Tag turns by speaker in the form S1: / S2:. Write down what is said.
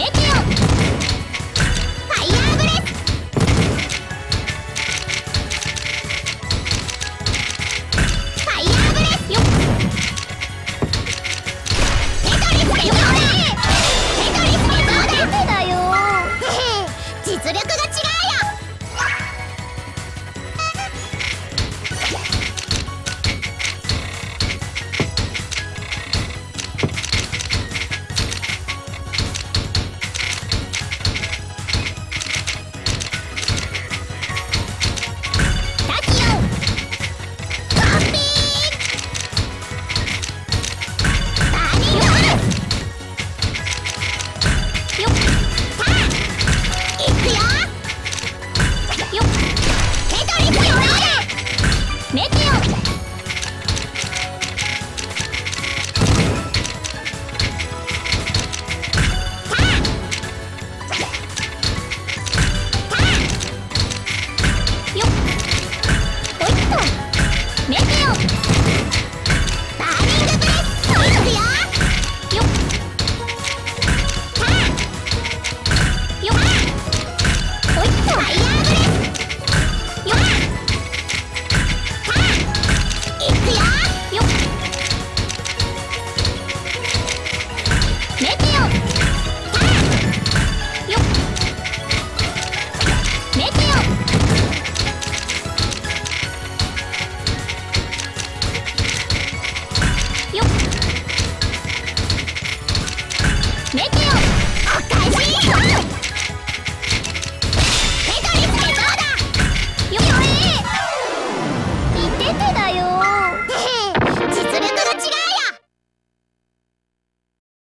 S1: メメテオ